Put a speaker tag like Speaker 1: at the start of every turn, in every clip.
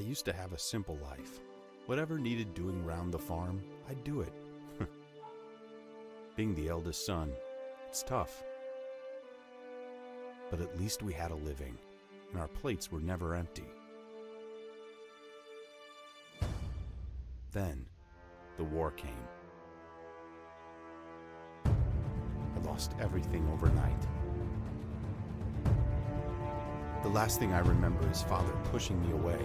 Speaker 1: I used to have a simple life. Whatever needed doing round the farm, I'd do it. Being the eldest son, it's tough. But at least we had a living, and our plates were never empty. Then, the war came. I lost everything overnight. The last thing I remember is father pushing me away,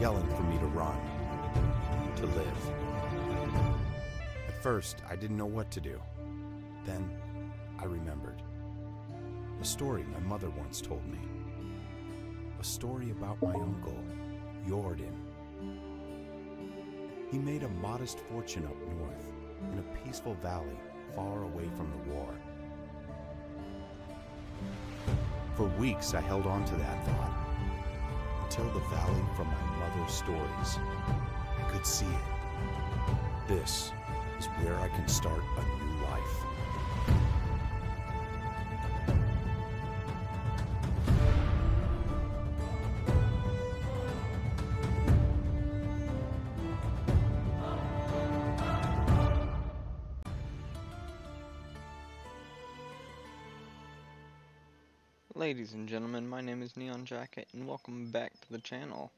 Speaker 1: yelling for me to run, to live. At first, I didn't know what to do. Then, I remembered. A story my mother once told me. A story about my uncle, Jordan. He made a modest fortune up north, in a peaceful valley far away from the war. For weeks, I held on to that thought until the valley from my mother's stories. I could see it. This is where I can start a new life.
Speaker 2: Ladies and gentlemen, my name is Neon Jacket, and welcome back to the channel.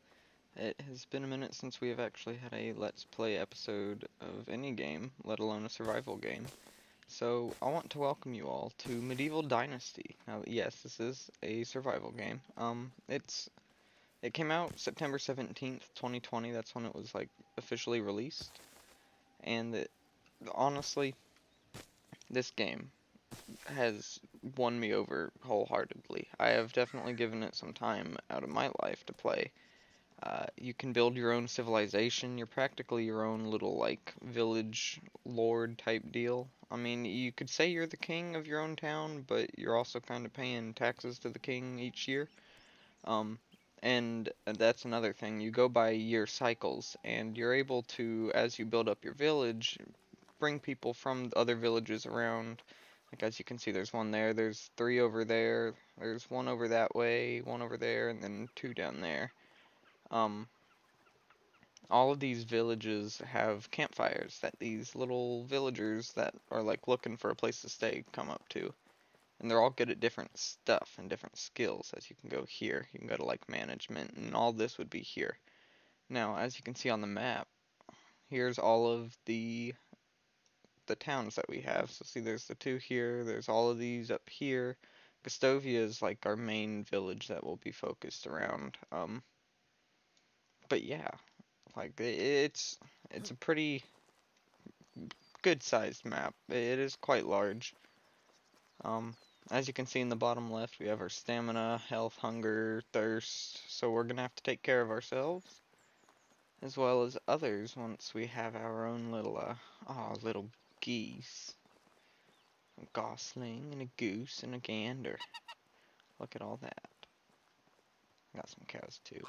Speaker 2: It has been a minute since we have actually had a Let's Play episode of any game, let alone a survival game. So, I want to welcome you all to Medieval Dynasty. Now, yes, this is a survival game. Um, it's... It came out September 17th, 2020, that's when it was, like, officially released. And it, honestly, this game has won me over wholeheartedly. I have definitely given it some time out of my life to play. Uh, you can build your own civilization. You're practically your own little, like, village lord type deal. I mean, you could say you're the king of your own town, but you're also kind of paying taxes to the king each year. Um, and that's another thing. You go by year cycles, and you're able to, as you build up your village, bring people from other villages around like as you can see, there's one there, there's three over there, there's one over that way, one over there, and then two down there. Um, all of these villages have campfires that these little villagers that are like looking for a place to stay come up to. And they're all good at different stuff and different skills, as you can go here. You can go to like management, and all this would be here. Now, as you can see on the map, here's all of the the towns that we have. So see there's the two here, there's all of these up here. Gostovia is like our main village that will be focused around. Um, but yeah, like it's it's a pretty good sized map. It is quite large. Um, as you can see in the bottom left, we have our stamina, health, hunger, thirst. So we're gonna have to take care of ourselves as well as others once we have our own little uh oh little geese. A gosling and a goose and a gander. Look at all that. Got some cows too.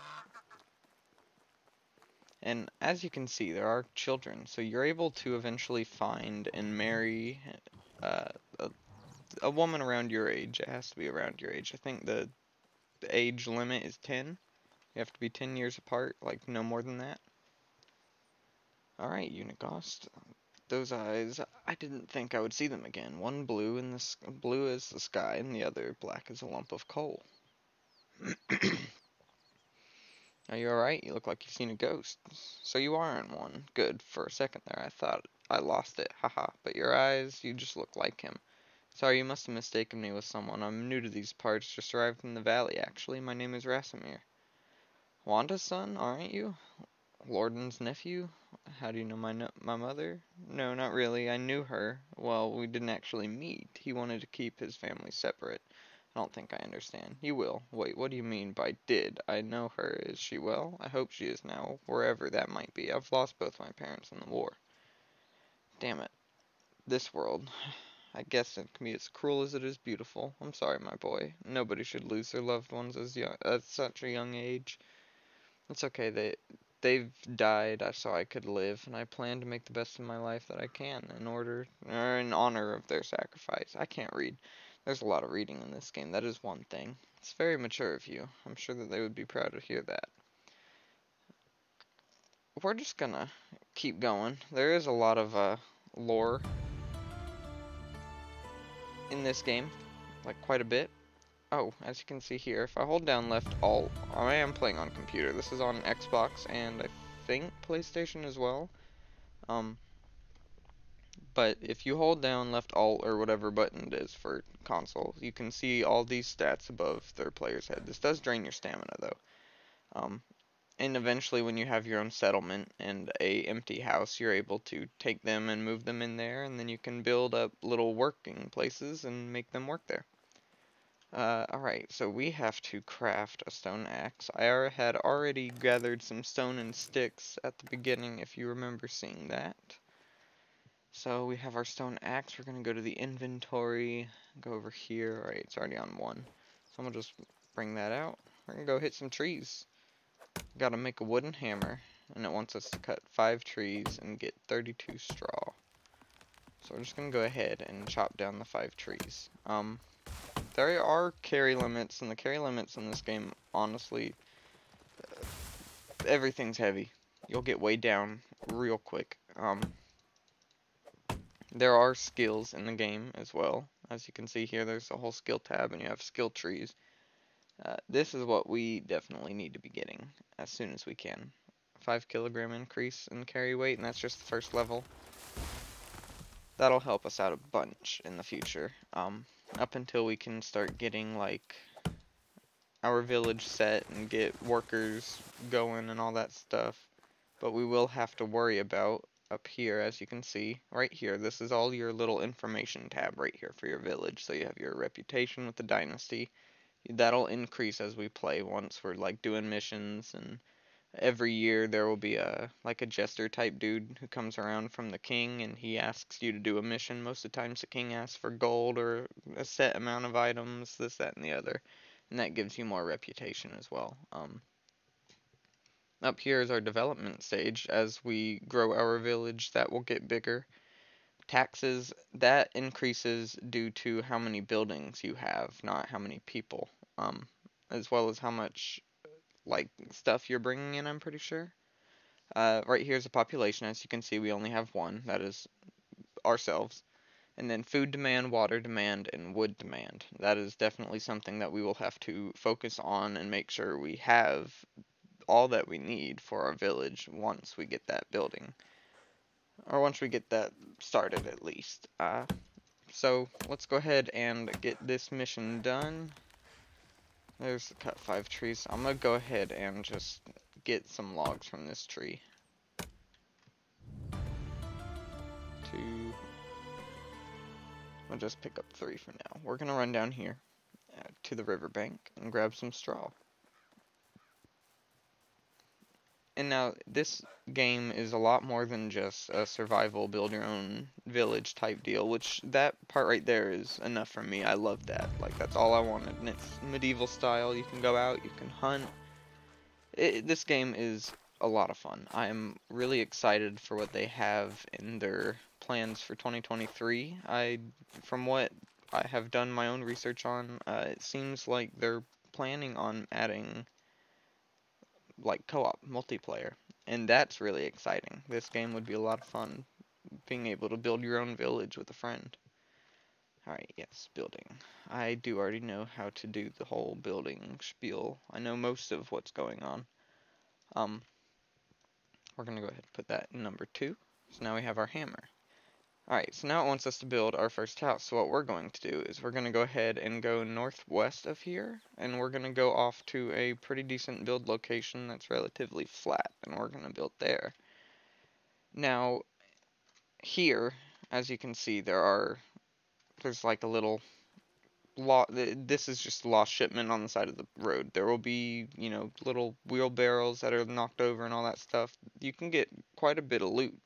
Speaker 2: And as you can see, there are children, so you're able to eventually find and marry uh, a, a woman around your age. It has to be around your age. I think the, the age limit is 10. You have to be 10 years apart, like no more than that. Alright, Uniegost those eyes, I didn't think I would see them again. One blue and the blue as the sky, and the other black as a lump of coal. are you alright? You look like you've seen a ghost. So you are in one. Good. For a second there, I thought I lost it. Haha. But your eyes, you just look like him. Sorry, you must have mistaken me with someone. I'm new to these parts, just arrived from the valley, actually. My name is Racimir. Wanda's son, aren't you? Lordan's nephew? How do you know my no my mother? No, not really. I knew her. Well, we didn't actually meet. He wanted to keep his family separate. I don't think I understand. You will. Wait, what do you mean by did? I know her. Is she well? I hope she is now, wherever that might be. I've lost both my parents in the war. Damn it. This world. I guess it can be as cruel as it is beautiful. I'm sorry, my boy. Nobody should lose their loved ones as young, at such a young age. It's okay. They they've died so I could live, and I plan to make the best of my life that I can in order or in honor of their sacrifice. I can't read. There's a lot of reading in this game. That is one thing. It's very mature of you. I'm sure that they would be proud to hear that. we're just gonna keep going. There is a lot of uh, lore in this game, like quite a bit. Oh, as you can see here, if I hold down left alt, I am playing on computer. This is on Xbox and I think PlayStation as well. Um, but if you hold down left alt or whatever button it is for console, you can see all these stats above their player's head. This does drain your stamina though. Um, and eventually when you have your own settlement and a empty house, you're able to take them and move them in there and then you can build up little working places and make them work there. Uh, alright, so we have to craft a stone axe. I had already gathered some stone and sticks at the beginning, if you remember seeing that. So we have our stone axe. We're going to go to the inventory, go over here. Alright, it's already on one. So I'm going to just bring that out. We're going to go hit some trees. Got to make a wooden hammer, and it wants us to cut five trees and get 32 straw. So we're just going to go ahead and chop down the five trees. Um, there are carry limits, and the carry limits in this game, honestly, uh, everything's heavy. You'll get weighed down real quick. Um, there are skills in the game as well. As you can see here, there's a whole skill tab, and you have skill trees. Uh, this is what we definitely need to be getting as soon as we can. 5 kilogram increase in carry weight, and that's just the first level. That'll help us out a bunch in the future. Um, up until we can start getting like our village set and get workers going and all that stuff. But we will have to worry about up here, as you can see, right here. This is all your little information tab right here for your village. So you have your reputation with the dynasty. That'll increase as we play once we're like doing missions and every year there will be a like a jester type dude who comes around from the king and he asks you to do a mission. Most of the times the king asks for gold or a set amount of items this that and the other and that gives you more reputation as well. Um, up here is our development stage. As we grow our village that will get bigger. Taxes that increases due to how many buildings you have not how many people um, as well as how much like stuff you're bringing in, I'm pretty sure. Uh, right here's the population. As you can see, we only have one. That is ourselves. And then food demand, water demand, and wood demand. That is definitely something that we will have to focus on and make sure we have all that we need for our village once we get that building. Or once we get that started at least. Uh, so let's go ahead and get this mission done. There's the cut five trees. I'm gonna go ahead and just get some logs from this tree. Two. I'll just pick up three for now. We're gonna run down here uh, to the riverbank and grab some straw. And now, this game is a lot more than just a survival, build your own village type deal, which that part right there is enough for me. I love that. Like, that's all I wanted. And it's medieval style. You can go out, you can hunt. It, this game is a lot of fun. I am really excited for what they have in their plans for 2023. I, from what I have done my own research on, uh, it seems like they're planning on adding like co-op multiplayer and that's really exciting. This game would be a lot of fun being able to build your own village with a friend. Alright yes building. I do already know how to do the whole building spiel. I know most of what's going on. Um we're gonna go ahead and put that in number two. So now we have our hammer Alright, so now it wants us to build our first house. So what we're going to do is we're going to go ahead and go northwest of here. And we're going to go off to a pretty decent build location that's relatively flat. And we're going to build there. Now, here, as you can see, there are, there's like a little, lot. this is just lost shipment on the side of the road. There will be, you know, little wheelbarrows that are knocked over and all that stuff. You can get quite a bit of loot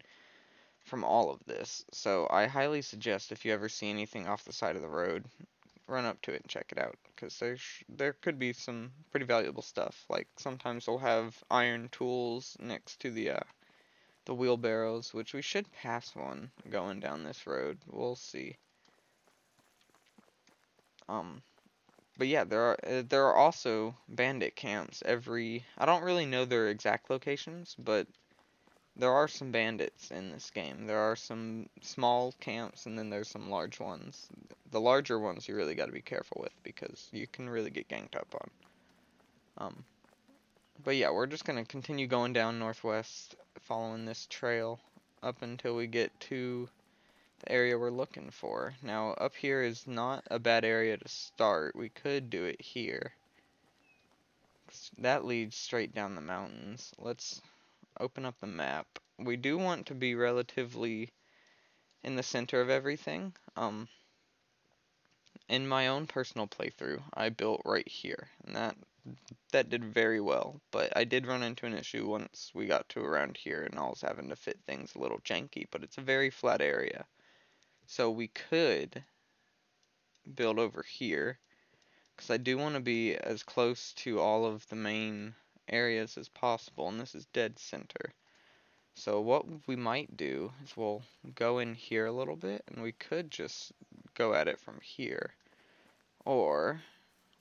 Speaker 2: from all of this. So I highly suggest if you ever see anything off the side of the road, run up to it and check it out because there's there could be some pretty valuable stuff. Like sometimes they'll have iron tools next to the uh, the wheelbarrows, which we should pass one going down this road. We'll see. Um, but yeah, there are uh, there are also bandit camps every. I don't really know their exact locations, but there are some bandits in this game. There are some small camps and then there's some large ones. The larger ones you really got to be careful with because you can really get ganked up on. Um, but yeah, we're just going to continue going down northwest following this trail up until we get to the area we're looking for. Now up here is not a bad area to start. We could do it here. That leads straight down the mountains. Let's open up the map. We do want to be relatively in the center of everything. Um, in my own personal playthrough, I built right here, and that that did very well. But I did run into an issue once we got to around here, and I was having to fit things a little janky. But it's a very flat area, so we could build over here, because I do want to be as close to all of the main areas as possible, and this is dead center. So what we might do is we'll go in here a little bit, and we could just go at it from here. Or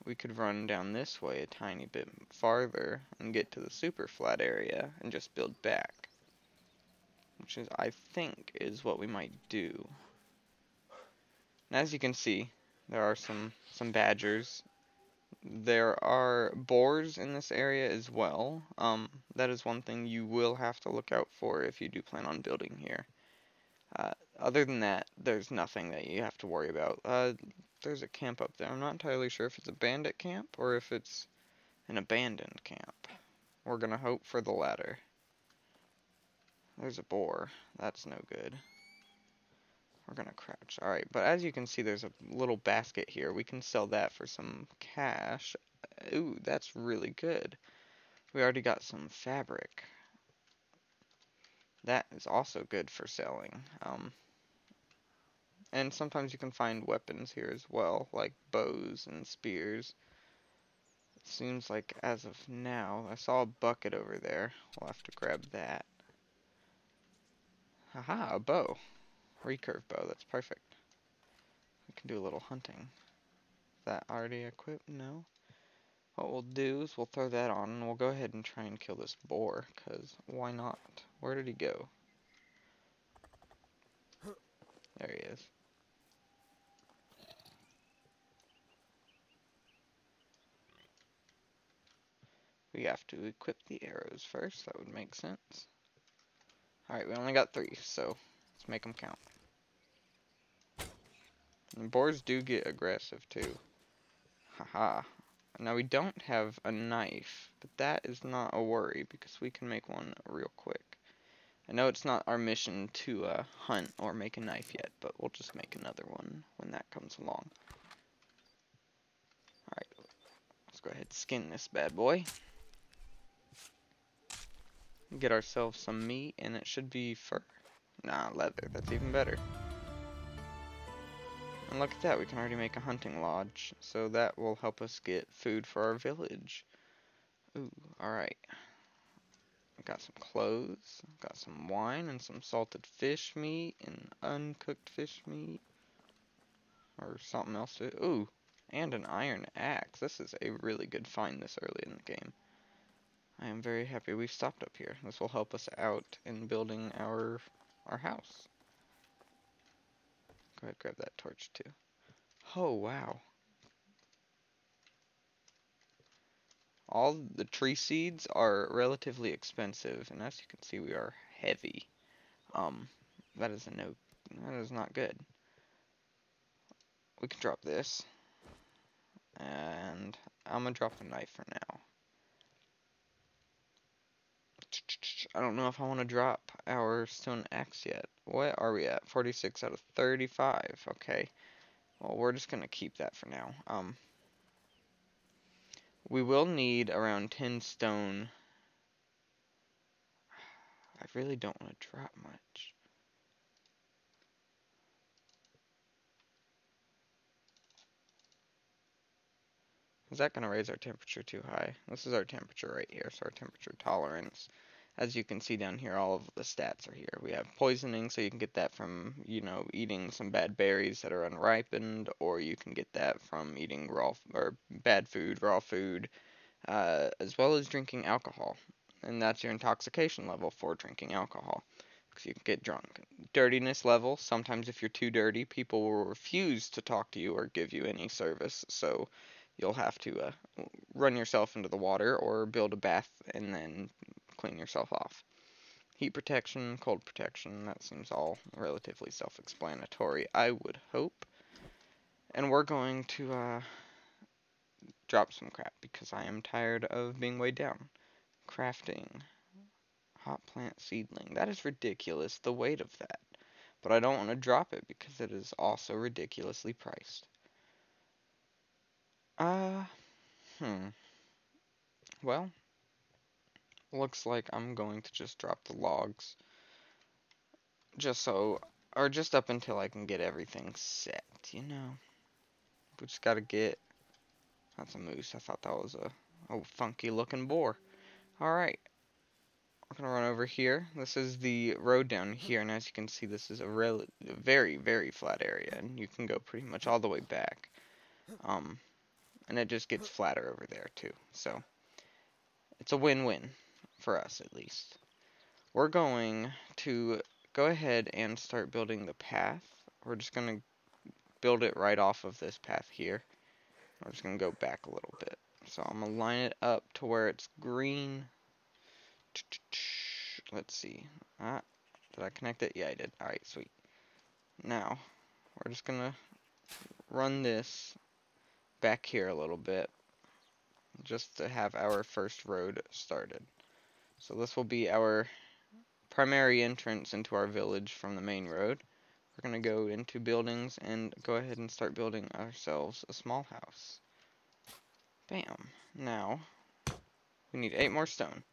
Speaker 2: we could run down this way a tiny bit farther and get to the super flat area and just build back. Which is, I think, is what we might do. And as you can see, there are some, some badgers there are boars in this area as well. Um, that is one thing you will have to look out for if you do plan on building here. Uh, other than that, there's nothing that you have to worry about. Uh, there's a camp up there. I'm not entirely sure if it's a bandit camp or if it's an abandoned camp. We're going to hope for the latter. There's a boar. That's no good. We're gonna crouch. Alright, but as you can see, there's a little basket here. We can sell that for some cash. Ooh, that's really good. We already got some fabric. That is also good for selling. Um, and sometimes you can find weapons here as well, like bows and spears. It seems like as of now, I saw a bucket over there. We'll have to grab that. Haha, a bow recurve bow, that's perfect. We can do a little hunting. Is that already equipped? No. What we'll do is we'll throw that on and we'll go ahead and try and kill this boar, because why not? Where did he go? There he is. We have to equip the arrows first, that would make sense. Alright, we only got three, so let's make them count. And boars do get aggressive too. Haha. Now we don't have a knife, but that is not a worry because we can make one real quick. I know it's not our mission to uh, hunt or make a knife yet, but we'll just make another one when that comes along. Alright, let's go ahead and skin this bad boy. Get ourselves some meat, and it should be fur. Nah, leather, that's even better. And look at that, we can already make a hunting lodge. So that will help us get food for our village. Ooh, alright. Got some clothes, got some wine and some salted fish meat and uncooked fish meat. Or something else Ooh, and an iron axe. This is a really good find this early in the game. I am very happy we stopped up here. This will help us out in building our our house. Go ahead, grab that torch too. Oh, wow. All the tree seeds are relatively expensive, and as you can see, we are heavy. Um, that is a no, that is not good. We can drop this, and I'm gonna drop a knife for now. I don't know if I want to drop our stone axe yet. What are we at? 46 out of 35. Okay. Well, we're just going to keep that for now. Um, we will need around 10 stone. I really don't want to drop much. Is that going to raise our temperature too high? This is our temperature right here, so our temperature tolerance as you can see down here, all of the stats are here. We have poisoning, so you can get that from, you know, eating some bad berries that are unripened, or you can get that from eating raw or bad food, raw food, uh, as well as drinking alcohol. and that's your intoxication level for drinking alcohol because you can get drunk. Dirtiness level, sometimes if you're too dirty, people will refuse to talk to you or give you any service, so you'll have to uh, run yourself into the water or build a bath and then clean yourself off. Heat protection, cold protection, that seems all relatively self-explanatory, I would hope. And we're going to uh, drop some crap because I am tired of being weighed down. Crafting. Hop plant seedling. That is ridiculous, the weight of that. But I don't want to drop it because it is also ridiculously priced. Uh, hmm. Well, looks like I'm going to just drop the logs. Just so, or just up until I can get everything set, you know? We just gotta get, that's a moose, I thought that was a, a funky looking boar. Alright, I'm gonna run over here. This is the road down here, and as you can see, this is a rel very, very flat area, and you can go pretty much all the way back. Um, and it just gets flatter over there too. So it's a win-win for us at least. We're going to go ahead and start building the path. We're just going to build it right off of this path here. We're just going to go back a little bit. So I'm going to line it up to where it's green. Let's see. Ah, did I connect it? Yeah, I did. Alright, sweet. Now, we're just going to run this back here a little bit just to have our first road started. So this will be our primary entrance into our village from the main road. We're going to go into buildings and go ahead and start building ourselves a small house. Bam. Now, we need eight more stone.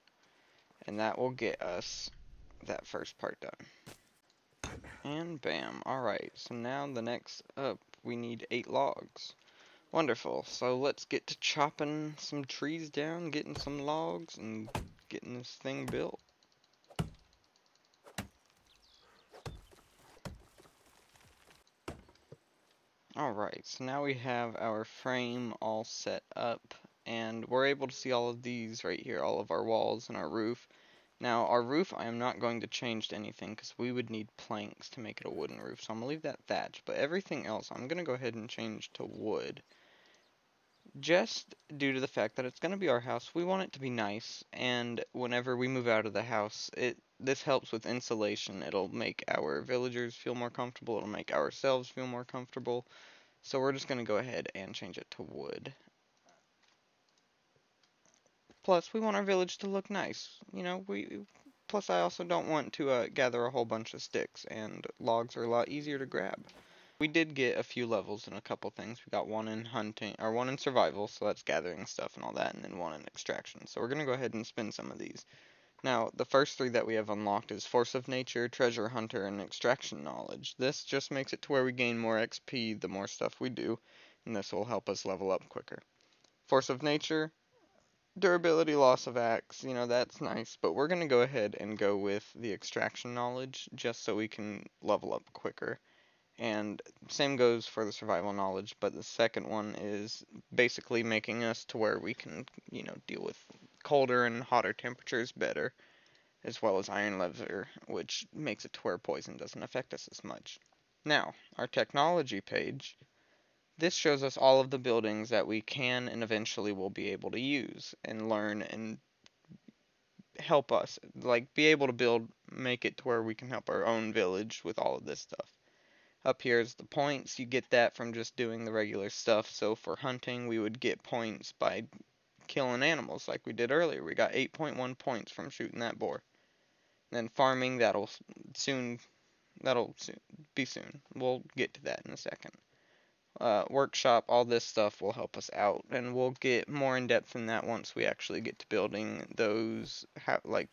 Speaker 2: And that will get us that first part done. And bam. Alright, so now the next up, we need eight logs. Wonderful. So let's get to chopping some trees down, getting some logs, and getting this thing built. Alright, so now we have our frame all set up, and we're able to see all of these right here, all of our walls and our roof. Now, our roof, I am not going to change to anything, because we would need planks to make it a wooden roof, so I'm going to leave that thatch, but everything else, I'm going to go ahead and change to wood just due to the fact that it's going to be our house. We want it to be nice, and whenever we move out of the house, it this helps with insulation. It'll make our villagers feel more comfortable. It'll make ourselves feel more comfortable. So we're just going to go ahead and change it to wood. Plus, we want our village to look nice. You know, we plus I also don't want to uh, gather a whole bunch of sticks, and logs are a lot easier to grab. We did get a few levels in a couple things. We got one in hunting, or one in survival, so that's gathering stuff and all that, and then one in extraction. So we're going to go ahead and spin some of these. Now, the first three that we have unlocked is Force of Nature, Treasure Hunter, and Extraction Knowledge. This just makes it to where we gain more XP the more stuff we do, and this will help us level up quicker. Force of Nature, durability, loss of axe, you know, that's nice, but we're going to go ahead and go with the Extraction Knowledge just so we can level up quicker. And same goes for the survival knowledge, but the second one is basically making us to where we can, you know, deal with colder and hotter temperatures better, as well as iron leather, which makes it to where poison doesn't affect us as much. Now, our technology page, this shows us all of the buildings that we can and eventually will be able to use and learn and help us, like be able to build, make it to where we can help our own village with all of this stuff. Up here is the points. You get that from just doing the regular stuff. So for hunting, we would get points by killing animals like we did earlier. We got 8.1 points from shooting that boar. Then farming, that'll soon, that'll soon, be soon. We'll get to that in a second. Uh, workshop, all this stuff will help us out, and we'll get more in depth in that once we actually get to building those like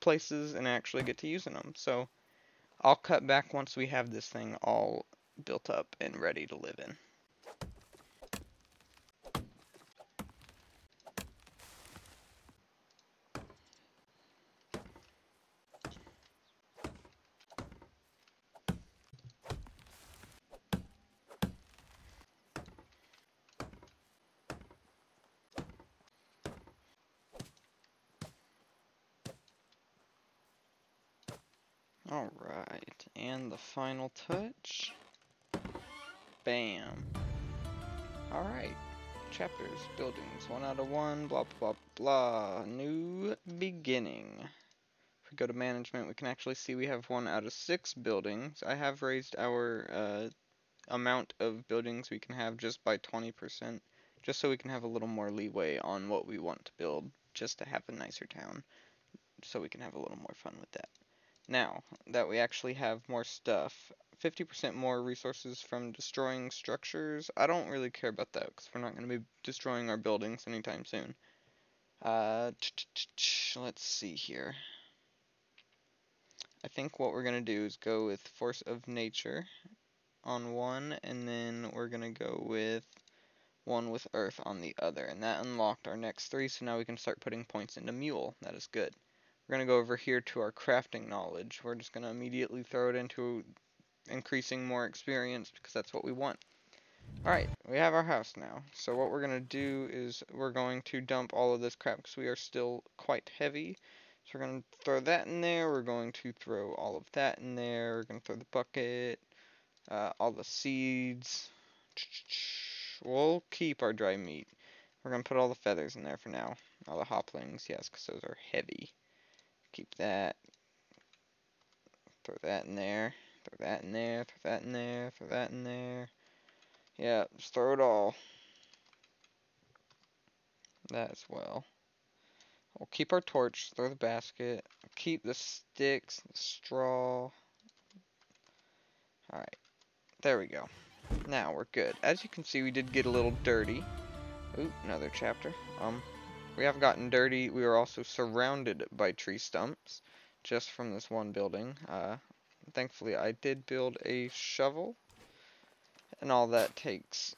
Speaker 2: places and actually get to using them. So I'll cut back once we have this thing all built up and ready to live in. Final touch. Bam. Alright. Chapters, buildings, one out of one, blah blah blah. New beginning. If we go to management, we can actually see we have one out of six buildings. I have raised our uh, amount of buildings we can have just by 20%, just so we can have a little more leeway on what we want to build, just to have a nicer town, so we can have a little more fun with that. Now that we actually have more stuff, 50% more resources from destroying structures. I don't really care about that because we're not going to be destroying our buildings anytime soon. Uh, let's see here. I think what we're going to do is go with Force of Nature on one, and then we're going to go with one with Earth on the other. And that unlocked our next three, so now we can start putting points into Mule. That is good. We're going to go over here to our crafting knowledge. We're just going to immediately throw it into increasing more experience because that's what we want. Alright, we have our house now. So what we're going to do is we're going to dump all of this crap because we are still quite heavy. So we're going to throw that in there. We're going to throw all of that in there. We're going to throw the bucket, uh, all the seeds. We'll keep our dry meat. We're going to put all the feathers in there for now. All the hoplings, yes, because those are heavy. Keep that. Throw that in there. Throw that in there. Throw that in there. Throw that in there. Yeah, just throw it all. That as well. We'll keep our torch. Throw the basket. Keep the sticks, the straw. Alright. There we go. Now we're good. As you can see, we did get a little dirty. Ooh, another chapter. Um, we have gotten dirty. We are also surrounded by tree stumps just from this one building. Uh, thankfully, I did build a shovel. And all that takes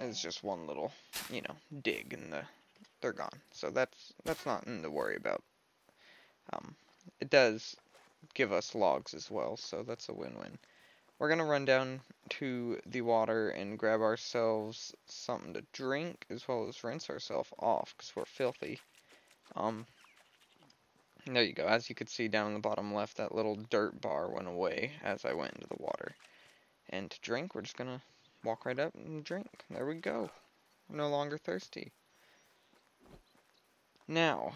Speaker 2: is just one little, you know, dig and the, they're gone. So that's that's nothing to worry about. Um, it does give us logs as well, so that's a win-win. We're going to run down to the water and grab ourselves something to drink as well as rinse ourselves off because we're filthy. Um, there you go. As you could see down in the bottom left, that little dirt bar went away as I went into the water. And to drink, we're just going to walk right up and drink. There we go. We're no longer thirsty. Now,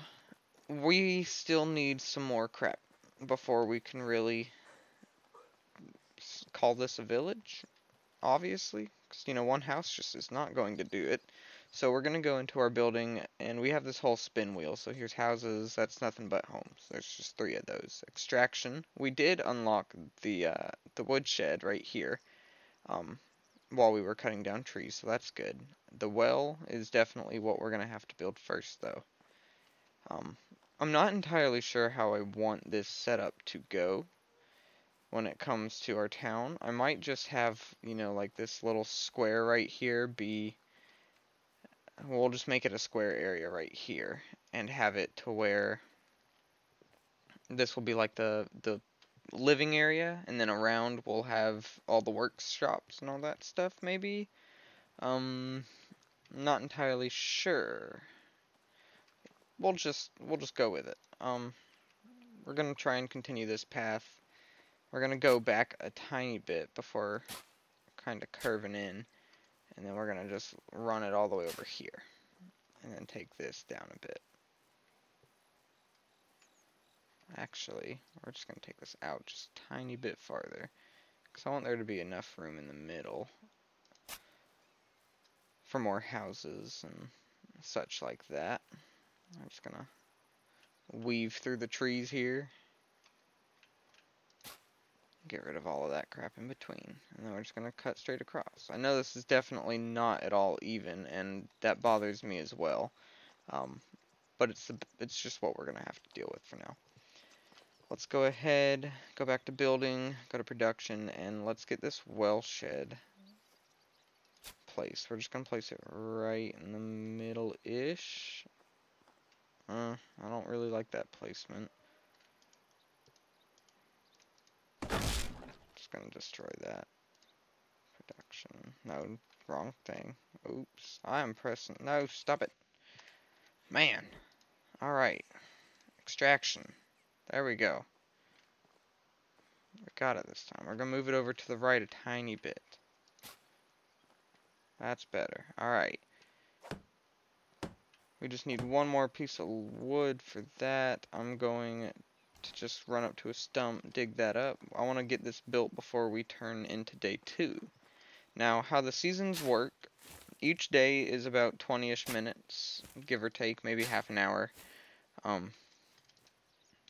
Speaker 2: we still need some more crap before we can really call this a village, obviously, because, you know, one house just is not going to do it. So we're going to go into our building, and we have this whole spin wheel. So here's houses, that's nothing but homes. There's just three of those. Extraction, we did unlock the, uh, the woodshed right here, um, while we were cutting down trees, so that's good. The well is definitely what we're going to have to build first, though. Um, I'm not entirely sure how I want this setup to go when it comes to our town. I might just have, you know, like this little square right here be, we'll just make it a square area right here and have it to where this will be like the, the living area and then around we'll have all the workshops and all that stuff maybe. Um, not entirely sure. We'll just, we'll just go with it. Um, we're going to try and continue this path we're going to go back a tiny bit before kind of curving in. And then we're going to just run it all the way over here. And then take this down a bit. Actually, we're just going to take this out just a tiny bit farther. Because I want there to be enough room in the middle for more houses and such like that. I'm just going to weave through the trees here get rid of all of that crap in between. And then we're just going to cut straight across. I know this is definitely not at all even, and that bothers me as well. Um, but it's, the, it's just what we're going to have to deal with for now. Let's go ahead, go back to building, go to production, and let's get this well shed place. We're just going to place it right in the middle-ish. Uh, I don't really like that placement. Just gonna destroy that. Production. No, wrong thing. Oops. I am pressing. No, stop it. Man. Alright. Extraction. There we go. We got it this time. We're gonna move it over to the right a tiny bit. That's better. Alright. We just need one more piece of wood for that. I'm going to just run up to a stump, dig that up. I want to get this built before we turn into day two. Now, how the seasons work, each day is about 20-ish minutes, give or take, maybe half an hour. Um,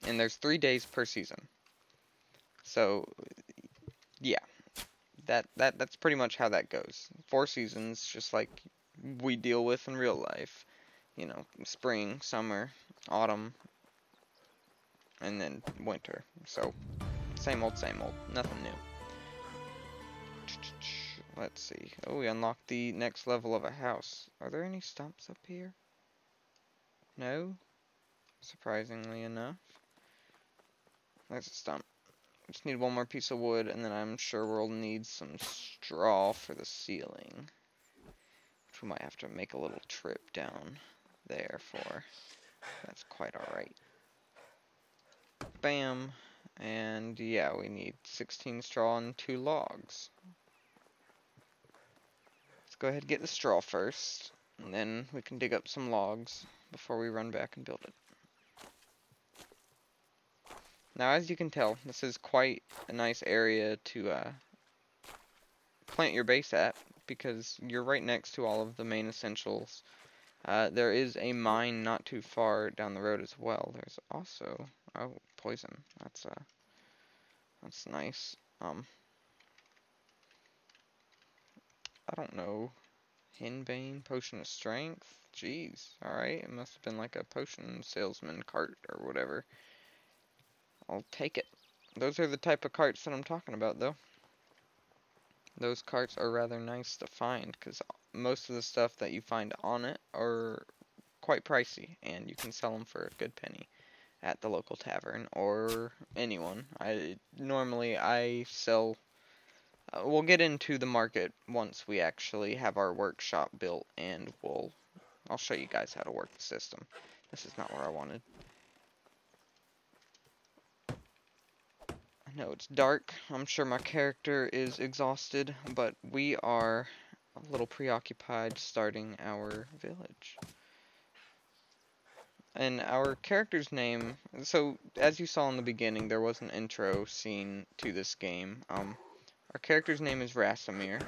Speaker 2: and there's three days per season. So, yeah, that that that's pretty much how that goes. Four seasons, just like we deal with in real life. You know, spring, summer, autumn, and then winter. So, same old, same old. Nothing new. Let's see. Oh, we unlocked the next level of a house. Are there any stumps up here? No? Surprisingly enough. There's a stump. Just need one more piece of wood, and then I'm sure we'll need some straw for the ceiling. Which we might have to make a little trip down there for. That's quite alright. Bam. And yeah, we need 16 straw and 2 logs. Let's go ahead and get the straw first, and then we can dig up some logs before we run back and build it. Now, as you can tell, this is quite a nice area to uh, plant your base at because you're right next to all of the main essentials. Uh, there is a mine not too far down the road as well. There's also oh poison. That's uh that's nice. Um, I don't know. Henbane, potion of strength. Jeez. All right. It must have been like a potion salesman cart or whatever. I'll take it. Those are the type of carts that I'm talking about, though. Those carts are rather nice to find, because most of the stuff that you find on it are quite pricey, and you can sell them for a good penny at the local tavern, or anyone. I Normally, I sell... Uh, we'll get into the market once we actually have our workshop built, and we'll... I'll show you guys how to work the system. This is not where I wanted. I know it's dark. I'm sure my character is exhausted, but we are a little preoccupied starting our village. And our character's name, so as you saw in the beginning, there was an intro scene to this game. Um, our character's name is Racimir.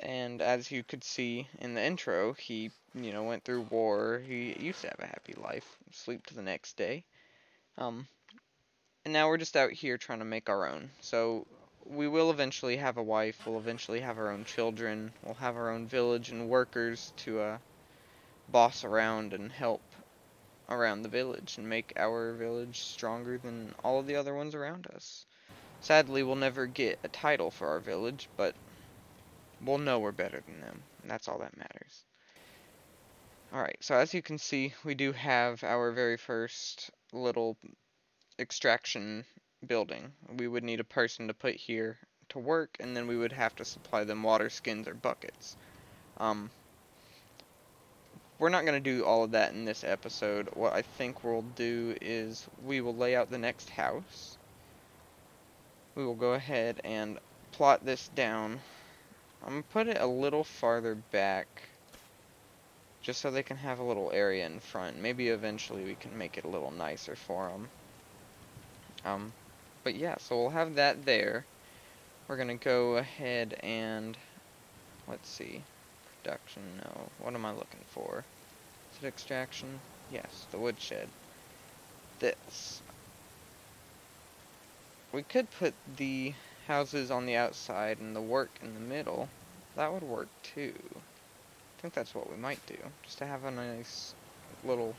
Speaker 2: And as you could see in the intro, he, you know, went through war. He used to have a happy life, sleep to the next day. Um, and now we're just out here trying to make our own. So we will eventually have a wife, we'll eventually have our own children, we'll have our own village and workers to uh, boss around and help around the village and make our village stronger than all of the other ones around us. Sadly, we'll never get a title for our village, but we'll know we're better than them, and that's all that matters. Alright, so as you can see, we do have our very first little extraction building. We would need a person to put here to work, and then we would have to supply them water skins or buckets. Um, we're not going to do all of that in this episode. What I think we'll do is we will lay out the next house. We will go ahead and plot this down. I'm going to put it a little farther back just so they can have a little area in front. Maybe eventually we can make it a little nicer for them. Um, but yeah, so we'll have that there. We're going to go ahead and, let's see, production, no, what am I looking for? Is it extraction? Yes, the woodshed. This. We could put the houses on the outside and the work in the middle. That would work too. I think that's what we might do, just to have a nice little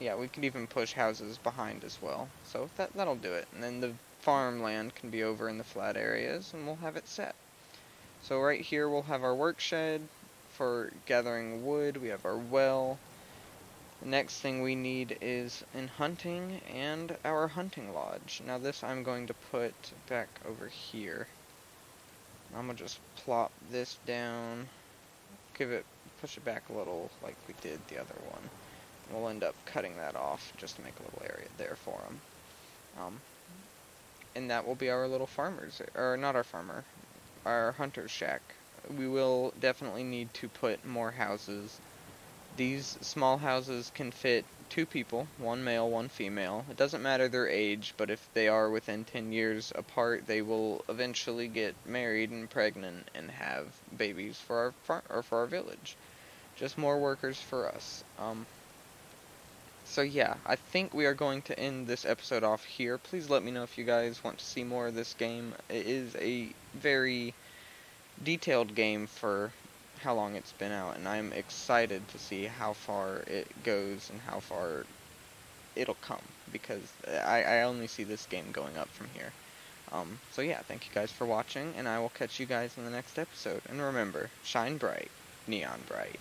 Speaker 2: yeah, we could even push houses behind as well. So that, that'll do it. And then the farmland can be over in the flat areas, and we'll have it set. So right here we'll have our work shed for gathering wood. We have our well. The next thing we need is in hunting and our hunting lodge. Now this I'm going to put back over here. I'm going to just plop this down. Give it, push it back a little like we did the other one. We'll end up cutting that off just to make a little area there for them. Um, and that will be our little farmers, or not our farmer, our hunter's shack. We will definitely need to put more houses. These small houses can fit two people, one male, one female. It doesn't matter their age, but if they are within 10 years apart, they will eventually get married and pregnant and have babies for our far or for our village. Just more workers for us. Um, so yeah, I think we are going to end this episode off here. Please let me know if you guys want to see more of this game. It is a very detailed game for how long it's been out, and I'm excited to see how far it goes and how far it'll come, because I, I only see this game going up from here. Um, so yeah, thank you guys for watching, and I will catch you guys in the next episode. And remember, shine bright, neon bright.